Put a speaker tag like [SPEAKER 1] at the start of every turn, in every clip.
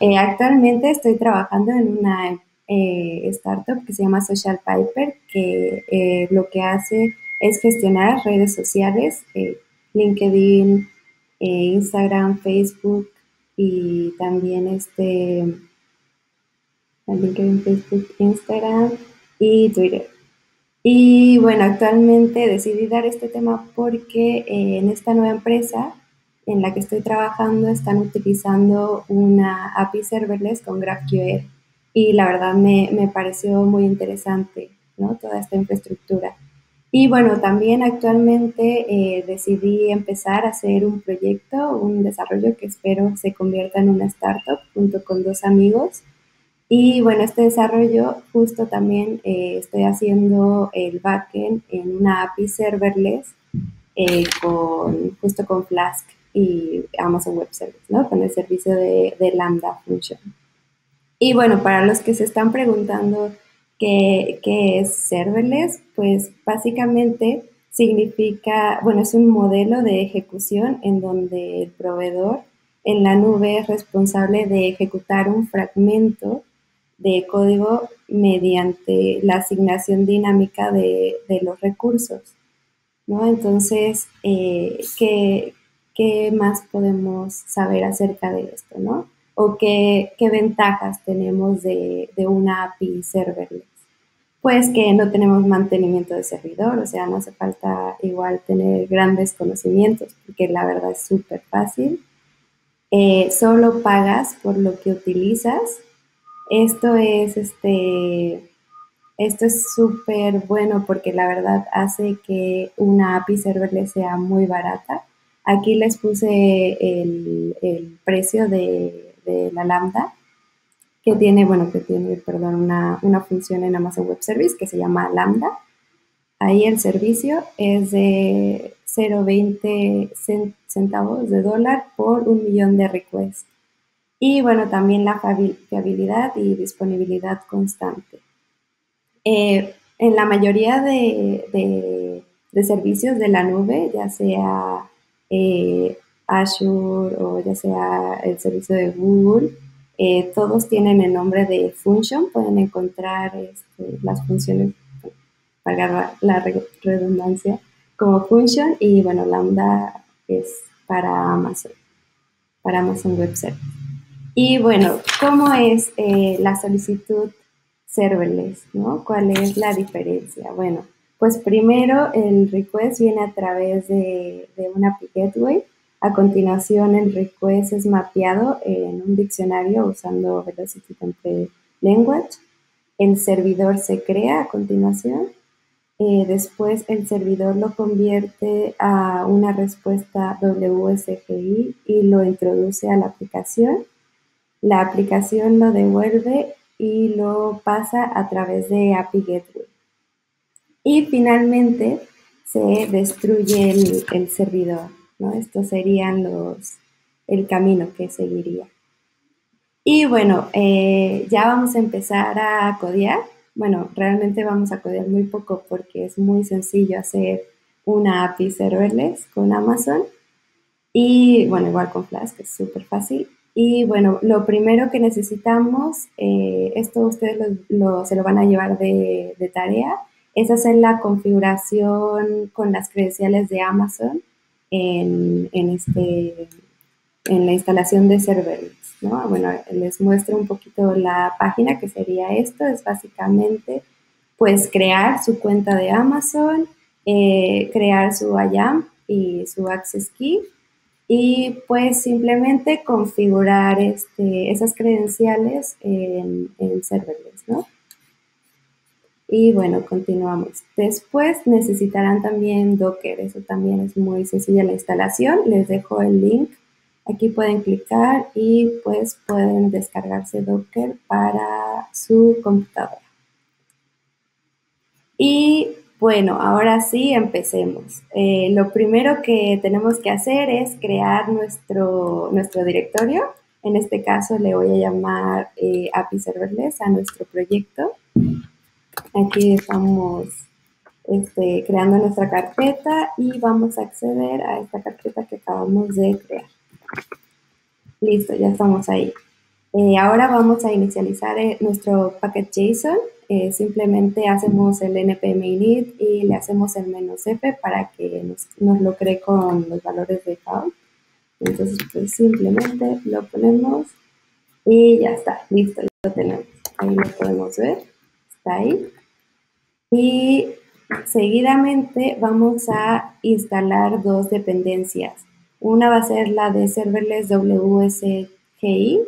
[SPEAKER 1] Eh, actualmente estoy trabajando en una eh, startup que se llama Social Piper, que eh, lo que hace es gestionar redes sociales, LinkedIn, Instagram, Facebook y también este LinkedIn, Facebook, Instagram y Twitter. Y bueno, actualmente decidí dar este tema porque en esta nueva empresa en la que estoy trabajando están utilizando una API serverless con GraphQL y la verdad me, me pareció muy interesante ¿no? toda esta infraestructura. Y bueno, también actualmente eh, decidí empezar a hacer un proyecto, un desarrollo que espero se convierta en una startup junto con dos amigos. Y bueno, este desarrollo justo también eh, estoy haciendo el backend en una API serverless eh, con, justo con Flask Amazon Web Service, ¿no? Con el servicio de, Lambda Function. Y bueno, para los que se están preguntando qué, es serverless, pues básicamente significa, bueno, es un modelo de ejecución en donde el proveedor en la nube es responsable de ejecutar un fragmento de código mediante la asignación dinámica de, de los recursos. ¿no? Entonces, eh, ¿qué, qué más podemos saber acerca de esto, ¿no? O qué, ventajas tenemos de, una API serverless. Pues que no tenemos mantenimiento de servidor, o sea, no hace falta igual tener grandes conocimientos, porque la verdad es súper fácil. Eh, solo pagas por lo que utilizas. Esto es este, esto es súper bueno porque la verdad hace que una API serverless sea muy barata Aquí les puse el, precio de, la lambda, que tiene, bueno, que tiene, perdón, una, función en Amazon Web Service que se llama lambda. Ahí el servicio es de 0.20 centavos de dólar por un millón de requests. Y bueno, también la fiabilidad y disponibilidad constante. Eh, en la mayoría de, de, servicios de la nube, ya sea eh, Azure o ya sea el servicio de Google, eh, todos tienen el nombre de function, pueden encontrar este, las funciones, para la, redundancia, como function y bueno, Lambda es para Amazon, para Amazon Web Service. Y bueno, ¿cómo es eh, la solicitud serverless? ¿no? ¿Cuál es la diferencia? Bueno, pues primero el request viene a través de, una API Gateway. A continuación el request es mapeado en un diccionario usando Velocity Template Language. El servidor se crea a continuación. Eh, después el servidor lo convierte a una respuesta WSGI y lo introduce a la aplicación. La aplicación lo devuelve y lo pasa a través de API Gateway. Y finalmente se destruye el, servidor, ¿no? Estos serían los, el camino que seguiría. Y bueno, eh, ya vamos a empezar a codear. Bueno, realmente vamos a codear muy poco porque es muy sencillo hacer una API serverless con Amazon. Y bueno, igual con Flask, es súper fácil. Y bueno, lo primero que necesitamos, eh, esto ustedes se lo van a llevar de tarea, es hacer la configuración con las credenciales de Amazon en, este, en la instalación de serverless. ¿no? Bueno, les muestro un poquito la página que sería esto, es básicamente pues crear su cuenta de Amazon, eh, crear su IAM y su Access Key y pues simplemente configurar este, esas credenciales en, en serverless, ¿no? Y bueno, continuamos. Después necesitarán también Docker, eso también es muy sencilla la instalación. Les dejo el link. Aquí pueden clicar y pues pueden descargarse Docker para su computadora. Y bueno, ahora sí, empecemos. Eh, lo primero que tenemos que hacer es crear nuestro, nuestro directorio. En este caso le voy a llamar eh, API Serverless a nuestro proyecto. Aquí estamos este, creando nuestra carpeta y vamos a acceder a esta carpeta que acabamos de crear. Listo, ya estamos ahí. Eh, ahora vamos a inicializar eh, nuestro packet JSON. Eh, simplemente hacemos el npm init y le hacemos el menos "-f", para que nos, lo cree con los valores de default. Entonces, pues simplemente lo ponemos y ya está, listo, lo tenemos. Ahí lo podemos ver, Y seguidamente vamos a instalar dos dependencias. Una va a ser la de serverless WSGI,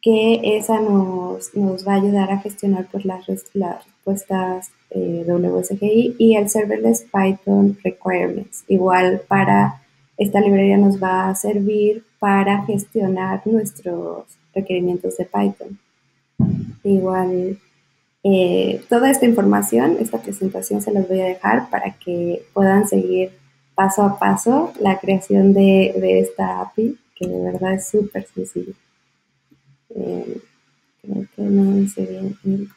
[SPEAKER 1] que esa nos, va a ayudar a gestionar pues, las, respuestas eh, WSGI y el serverless Python requirements. Igual para esta librería nos va a servir para gestionar nuestros requerimientos de Python. Igual eh, toda esta información, esta presentación se las voy a dejar para que puedan seguir paso a paso la creación de, esta API, que de verdad es súper sencillo. Eh, creo que no hice bien el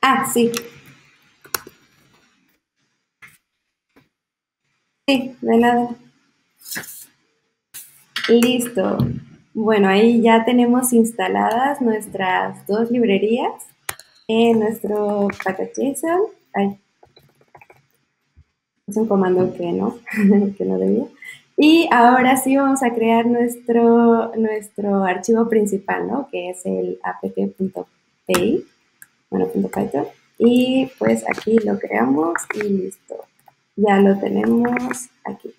[SPEAKER 1] Ah, sí. Sí, de nada. Listo. Bueno, ahí ya tenemos instaladas nuestras dos librerías en nuestro package JSON. es un comando que no, que no debía. Y ahora sí vamos a crear nuestro, nuestro archivo principal, ¿no? Que es el app.py, bueno, .python. Y pues aquí lo creamos y listo. Ya lo tenemos aquí.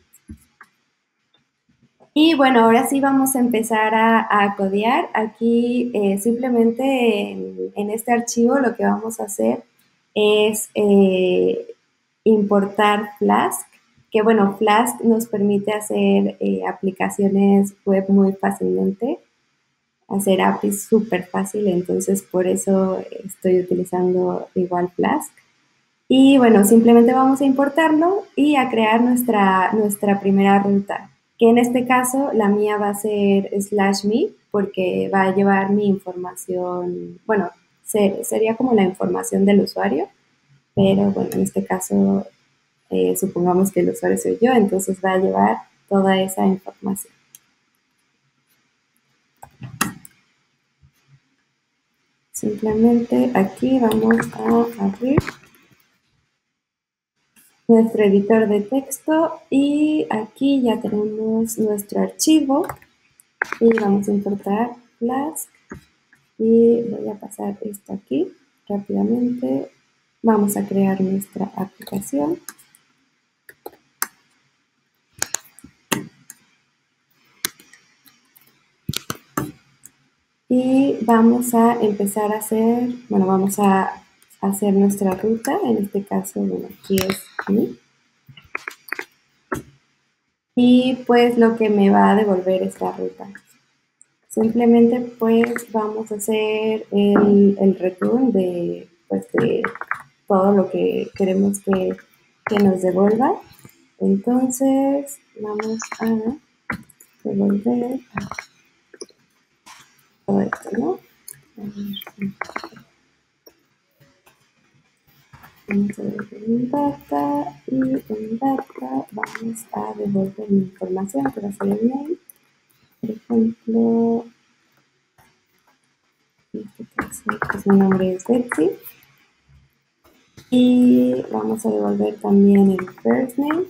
[SPEAKER 1] Y bueno, ahora sí vamos a empezar a, a codear. Aquí eh, simplemente en, este archivo lo que vamos a hacer es eh, importar Flask, que bueno, Flask nos permite hacer eh, aplicaciones web muy fácilmente, hacer APIs súper fácil, entonces por eso estoy utilizando igual Flask. Y bueno, simplemente vamos a importarlo y a crear nuestra, nuestra primera ruta, que en este caso la mía va a ser slash me, porque va a llevar mi información, bueno, sería como la información del usuario, pero bueno, en este caso eh, supongamos que el usuario soy yo, entonces va a llevar toda esa información. Simplemente aquí vamos a abrir nuestro editor de texto y aquí ya tenemos nuestro archivo y vamos a importar Flask y voy a pasar esto aquí rápidamente. Vamos a crear nuestra aplicación. Y vamos a empezar a hacer, bueno, vamos a hacer nuestra ruta. En este caso, bueno, aquí es mi. Y pues lo que me va a devolver esta ruta. Simplemente pues vamos a hacer el, el return de, pues, de todo lo que queremos que, que nos devuelva. Entonces vamos a devolver todo esto, ¿no? Vamos a devolver un data y en data vamos a devolver mi información que va a ser el mail. Por ejemplo, en este caso, pues mi nombre es Betsy. Y vamos a devolver también el first name.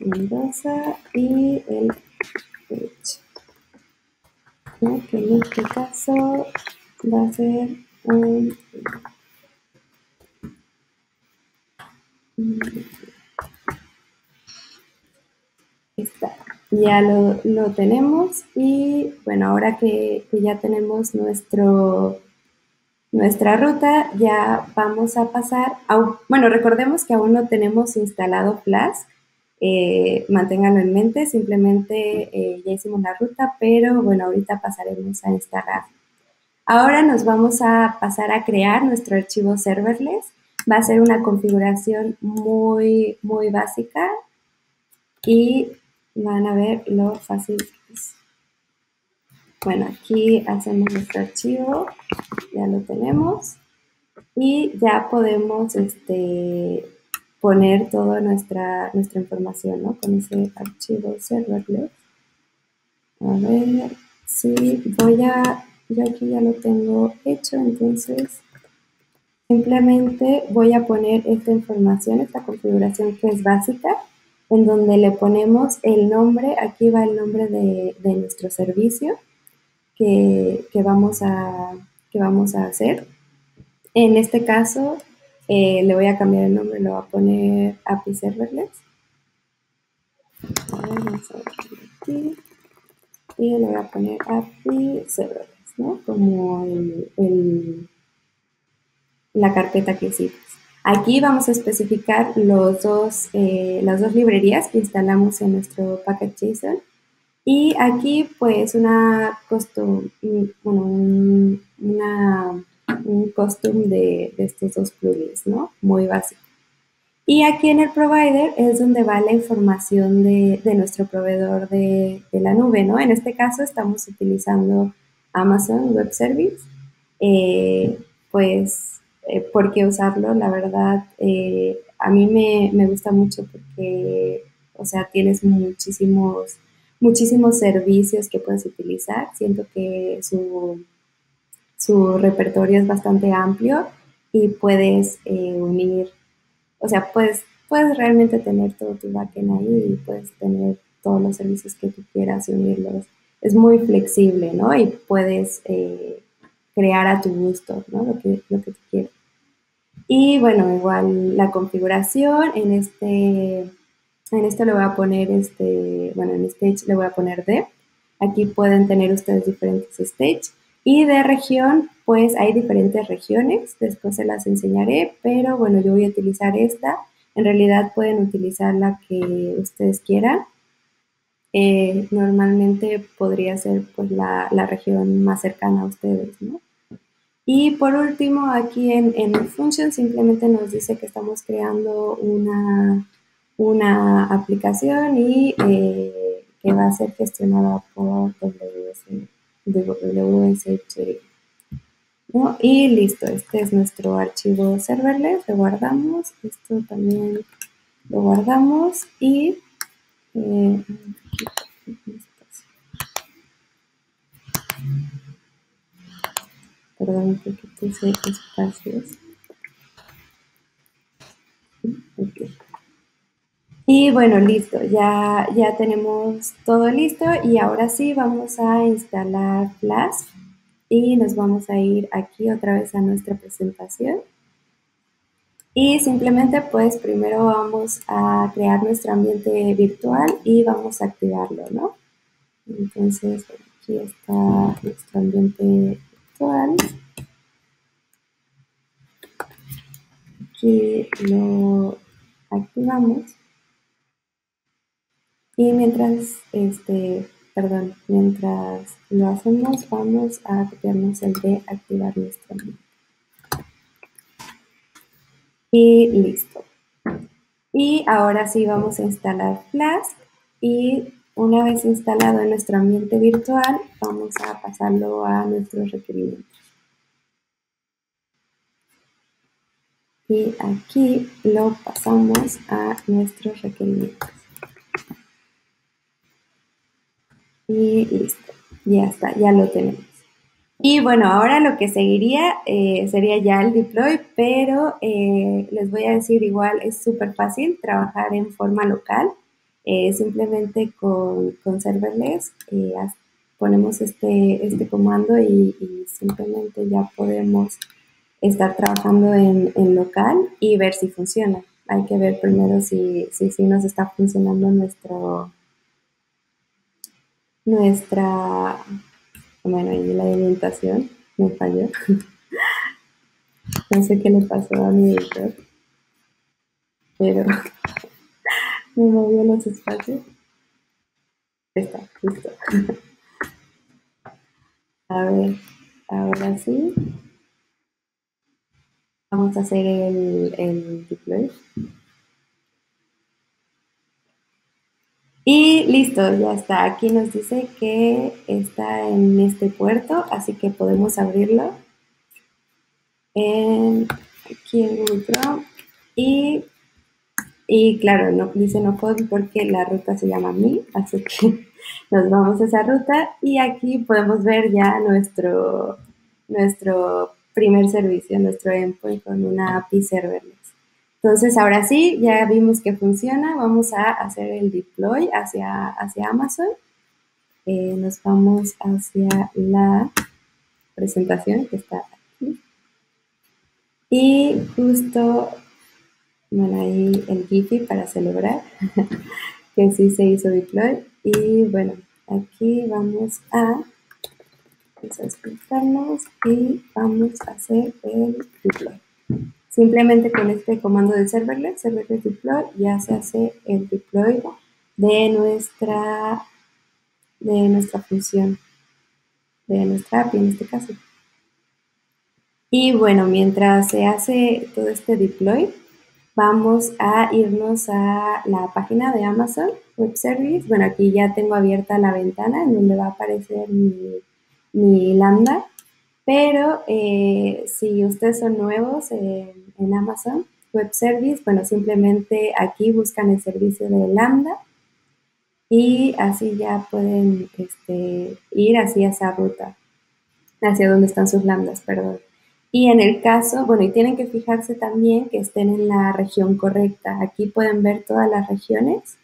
[SPEAKER 1] Mendoza y el que en este caso va a ser un Está. Ya lo, lo, tenemos y bueno, ahora que, que ya tenemos nuestro, nuestra ruta, ya vamos a pasar, a, bueno, recordemos que aún no tenemos instalado Flask, eh, manténganlo en mente, simplemente eh, ya hicimos la ruta, pero bueno, ahorita pasaremos a instalar. Ahora nos vamos a pasar a crear nuestro archivo serverless. Va a ser una configuración muy, muy básica y van a ver lo fácil bueno, aquí hacemos nuestro archivo, ya lo tenemos y ya podemos este, poner toda nuestra, nuestra información, ¿no? Con ese archivo serverless. A ver, sí, voy a, yo aquí ya lo tengo hecho, entonces simplemente voy a poner esta información, esta configuración que es básica, en donde le ponemos el nombre, aquí va el nombre de, nuestro servicio que, vamos a, que vamos a hacer. En este caso, eh, le voy a cambiar el nombre, le voy a poner API Serverless. Vamos a aquí. Y le voy a poner API Serverless, ¿no? Como el, la carpeta que hicimos. Aquí vamos a especificar los dos, eh, las dos librerías que instalamos en nuestro package JSON. Y aquí, pues, una custom, bueno, una, un custom de, estos dos plugins, ¿no? Muy básico. Y aquí en el provider es donde va la información de, nuestro proveedor de, la nube, ¿no? En este caso estamos utilizando Amazon Web Service. Eh, pues eh, por qué usarlo. La verdad, eh, a mí me, gusta mucho porque, o sea, tienes muchísimos, muchísimos servicios que puedes utilizar. Siento que su, su repertorio es bastante amplio y puedes eh, unir, o sea, puedes, puedes realmente tener todo tu backend ahí y puedes tener todos los servicios que tú quieras y unirlos. Es muy flexible, ¿no? Y puedes crear a tu gusto, ¿no? Lo que, lo que tú quieras. Y bueno, igual la configuración, en este, en esto le voy a poner, este, bueno, en stage le voy a poner D. Aquí pueden tener ustedes diferentes stage. Y de región, pues hay diferentes regiones, después se las enseñaré, pero bueno, yo voy a utilizar esta. En realidad pueden utilizar la que ustedes quieran. Eh, normalmente podría ser pues la, la región más cercana a ustedes, ¿no? Y por último, aquí en, en Function simplemente nos dice que estamos creando una, una aplicación y eh, que va a ser gestionada por WS, WSH. ¿no? Y listo, este es nuestro archivo serverless, lo guardamos, esto también lo guardamos y eh, Perdón, porque puse espacios. Y bueno, listo, ya, ya tenemos todo listo y ahora sí vamos a instalar Flask y nos vamos a ir aquí otra vez a nuestra presentación. Y simplemente pues primero vamos a crear nuestro ambiente virtual y vamos a activarlo, ¿no? Entonces, aquí está nuestro ambiente Aquí lo activamos. Y mientras, este, perdón, mientras lo hacemos, vamos a copiarnos el de activar nuestro Y listo. Y ahora sí vamos a instalar Flask y una vez instalado en nuestro ambiente virtual, vamos a pasarlo a nuestros requerimientos. Y aquí lo pasamos a nuestros requerimientos. Y listo, ya está, ya lo tenemos. Y bueno, ahora lo que seguiría eh, sería ya el deploy, pero eh, les voy a decir igual, es súper fácil trabajar en forma local. Eh, simplemente con, con serverless ponemos este, este comando y, simplemente ya podemos estar trabajando en, local y ver si funciona. Hay que ver primero si, si, nos está funcionando nuestro nuestra bueno y la alimentación me falló no sé qué le pasó a mi editor pero me movió los espacios. Está, listo. A ver, ahora sí. Vamos a hacer el, el deploy. Y listo, ya está. Aquí nos dice que está en este puerto, así que podemos abrirlo aquí en Google. Y, y claro, no, dice no puedo porque la ruta se llama Mi, así que nos vamos a esa ruta y aquí podemos ver ya nuestro, nuestro primer servicio, nuestro endpoint con una API serverless. Entonces, ahora sí, ya vimos que funciona. Vamos a hacer el deploy hacia, hacia Amazon. Eh, nos vamos hacia la presentación que está aquí. Y justo, bueno, ahí el Giphy para celebrar que sí se hizo deploy. Y bueno, aquí vamos a, explicarnos y vamos a hacer el deploy. Simplemente con este comando de serverless, serverless deploy, ya se hace el deploy de nuestra, de nuestra función, de nuestra API en este caso. Y bueno, mientras se hace todo este deploy, vamos a irnos a la página de Amazon Web Service. Bueno, aquí ya tengo abierta la ventana en donde va a aparecer mi, mi lambda pero eh, si ustedes son nuevos en Amazon Web Service, bueno, simplemente aquí buscan el servicio de Lambda y así ya pueden este, ir hacia esa ruta, hacia donde están sus lambdas, perdón. Y en el caso, bueno, y tienen que fijarse también que estén en la región correcta. Aquí pueden ver todas las regiones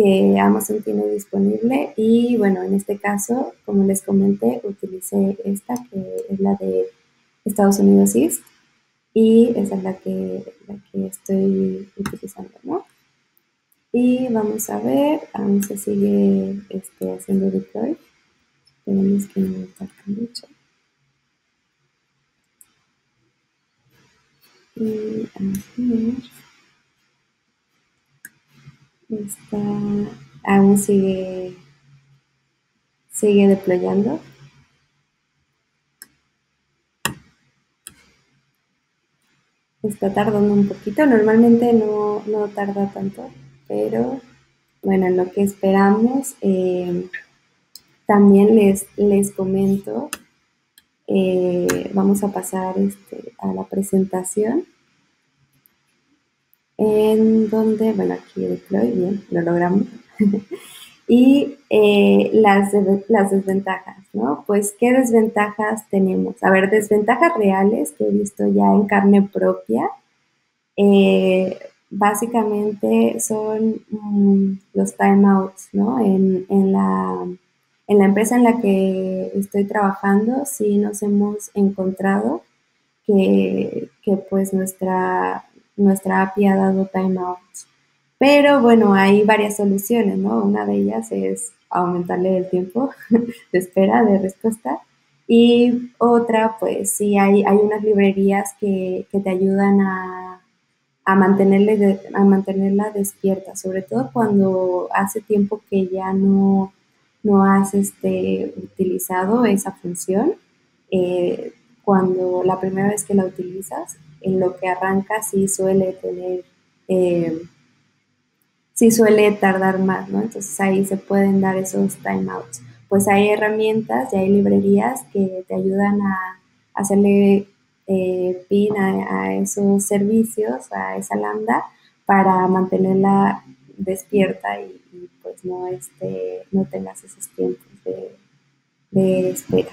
[SPEAKER 1] que Amazon tiene disponible y bueno, en este caso, como les comenté, utilicé esta que es la de Estados Unidos East y esa es la que, la que estoy utilizando, ¿no? Y vamos a ver, aún se sigue este, haciendo deploy. Tenemos que no tarde mucho. Y a ver está, aún sigue, sigue deployando. Está tardando un poquito, normalmente no, tarda tanto, pero bueno, en lo que esperamos, eh, también les, les comento, eh, vamos a pasar este, a la presentación en donde, bueno, aquí deploy, bien, lo logramos. y eh, las, las desventajas, ¿no? Pues, ¿qué desventajas tenemos? A ver, desventajas reales que he visto ya en carne propia. Eh, básicamente son mm, los timeouts, ¿no? En, en, la, en la empresa en la que estoy trabajando, sí nos hemos encontrado que, que pues nuestra, nuestra API ha dado timeouts. Pero bueno, hay varias soluciones, ¿no? Una de ellas es aumentarle el tiempo de espera, de respuesta. Y otra, pues sí, hay, hay unas librerías que, te ayudan a, a mantenerla despierta, sobre todo cuando hace tiempo que ya no, no has este, utilizado esa función. Eh, cuando la primera vez que la utilizas, en lo que arranca sí suele tener, eh, sí suele tardar más, ¿no? Entonces ahí se pueden dar esos timeouts. Pues hay herramientas y hay librerías que te ayudan a hacerle eh, a, esos servicios, a esa lambda, para mantenerla despierta y, pues no, este, no tengas esos tiempos de espera.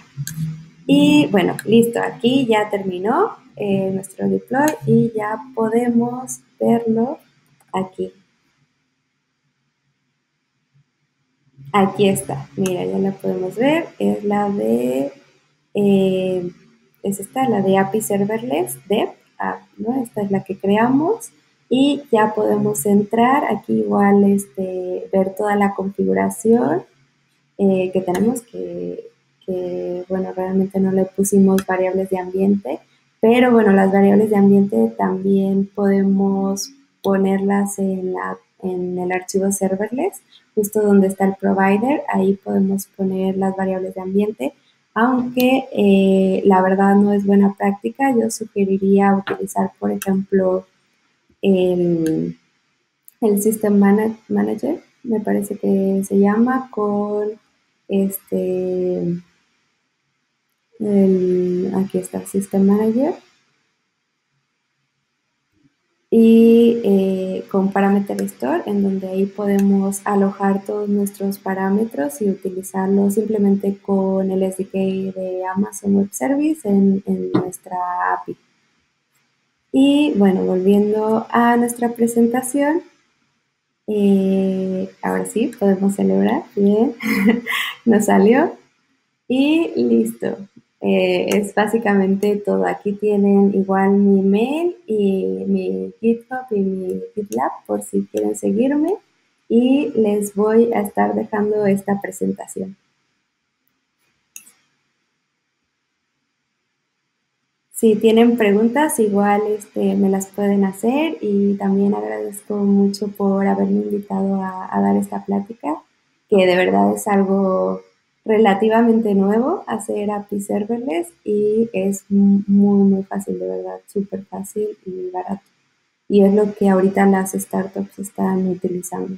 [SPEAKER 1] Y bueno, listo, aquí ya terminó. Eh, nuestro deploy y ya podemos verlo aquí. Aquí está, mira, ya la podemos ver, es la de, eh, es esta, la de API Serverless Dev ¿no? Esta es la que creamos y ya podemos entrar, aquí igual este, ver toda la configuración eh, que tenemos que, bueno, realmente no le pusimos variables de ambiente, pero bueno, las variables de ambiente también podemos ponerlas en, la, en el archivo serverless, justo donde está el provider, ahí podemos poner las variables de ambiente, aunque eh, la verdad no es buena práctica, yo sugeriría utilizar, por ejemplo, el, el System Manager, me parece que se llama, con este, aquí está, System Manager, y eh, con Parameter Store, en donde ahí podemos alojar todos nuestros parámetros y utilizarlos simplemente con el SDK de Amazon Web Service en, en nuestra API. Y bueno, volviendo a nuestra presentación, eh, ahora sí, podemos celebrar. Bien, nos salió. Y listo. Eh, es básicamente todo. Aquí tienen igual mi mail y mi GitHub y mi GitLab por si quieren seguirme. Y les voy a estar dejando esta presentación. Si tienen preguntas, igual este, me las pueden hacer y también agradezco mucho por haberme invitado a, dar esta plática, que de verdad es algo relativamente nuevo hacer API serverless y es muy, muy fácil, de verdad, súper fácil y barato. Y es lo que ahorita las startups están utilizando.